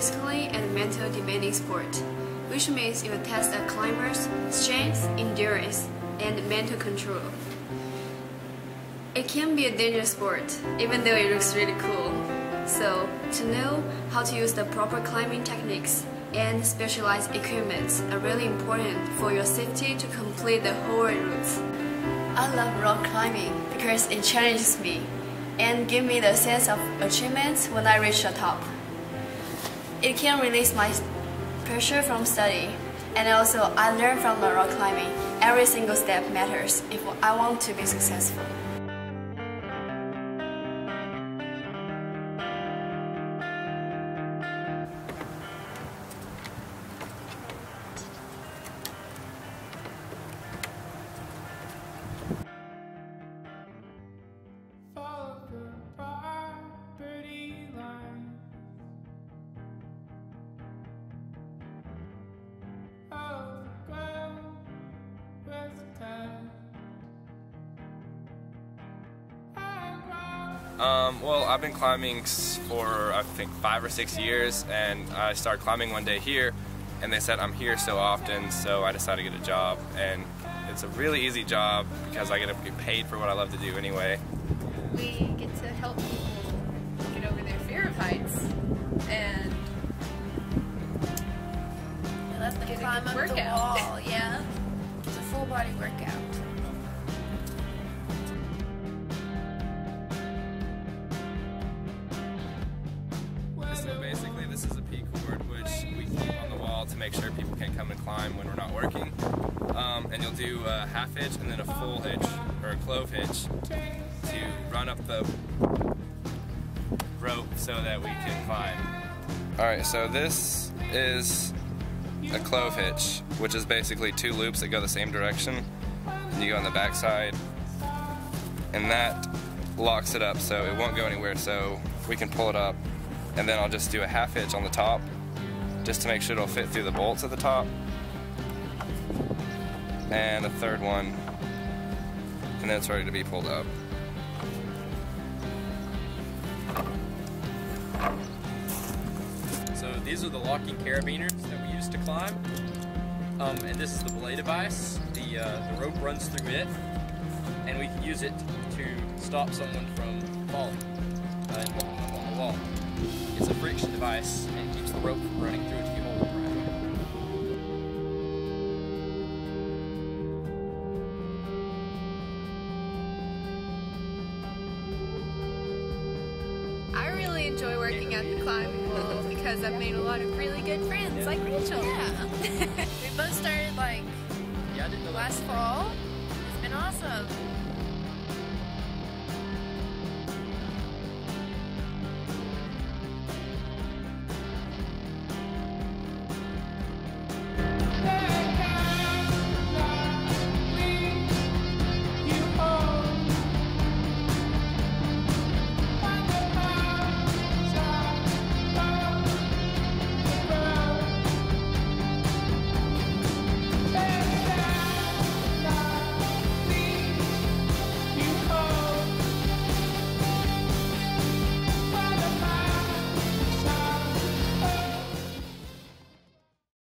physically and mentally demanding sport, which means it will test a climber's strength, endurance, and mental control. It can be a dangerous sport, even though it looks really cool. So, to know how to use the proper climbing techniques and specialized equipment are really important for your safety to complete the whole route. I love rock climbing because it challenges me and gives me the sense of achievement when I reach the top. It can release my pressure from study and also I learn from the rock climbing. Every single step matters if I want to be successful. Um, well, I've been climbing for I think five or six years, and I started climbing one day here, and they said I'm here so often, so I decided to get a job, and it's a really easy job because I get to get paid for what I love to do anyway. We get to help people get over their fear of heights and let them get a climb good up workout. the wall. Yeah, it's a full body workout. So basically, this is a P cord which we keep on the wall to make sure people can't come and climb when we're not working. Um, and you'll do a half hitch and then a full hitch or a clove hitch to run up the rope so that we can climb. All right, so this is a clove hitch, which is basically two loops that go the same direction. And you go on the back side, and that locks it up so it won't go anywhere. So we can pull it up, and then I'll just do a half hitch on the top, just to make sure it'll fit through the bolts at the top, and a third one, and then it's ready to be pulled up. So these are the locking carabiners that we use to climb. Um, and this is the belay device. The, uh, the rope runs through it, and we can use it to stop someone from falling uh, on the wall. It's a friction device and keeps the rope from running through if you hold it the right. I really enjoy working at the climbing wall because I've made a lot of really good friends like Rachel. Yeah. we both started like Yeah, I didn't know last fall. It's been awesome.